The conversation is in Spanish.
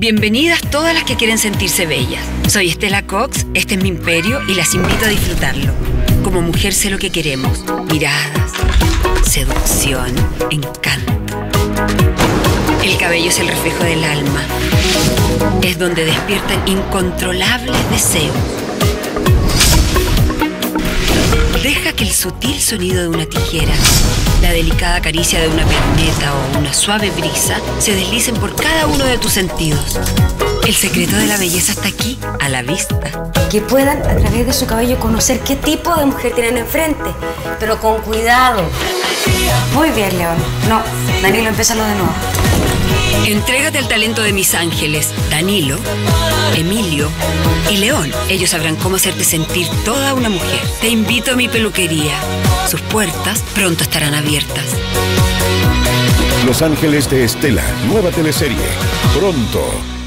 Bienvenidas todas las que quieren sentirse bellas. Soy Estela Cox, este es mi imperio y las invito a disfrutarlo. Como mujer sé lo que queremos. Miradas, seducción, encanto. El cabello es el reflejo del alma. Es donde despiertan incontrolables deseos. Deja que el sutil sonido de una tijera, la delicada caricia de una perneta o suave brisa se deslicen por cada uno de tus sentidos. El secreto de la belleza está aquí, a la vista. Que puedan a través de su cabello conocer qué tipo de mujer tienen enfrente, pero con cuidado. Muy bien, León. No, Danilo, empézalo de nuevo. Entrégate al talento de mis ángeles, Danilo, Emilio y León. Ellos sabrán cómo hacerte sentir toda una mujer. Te invito a mi peluquería. Sus puertas pronto estarán abiertas. Los Ángeles de Estela, nueva teleserie. Pronto.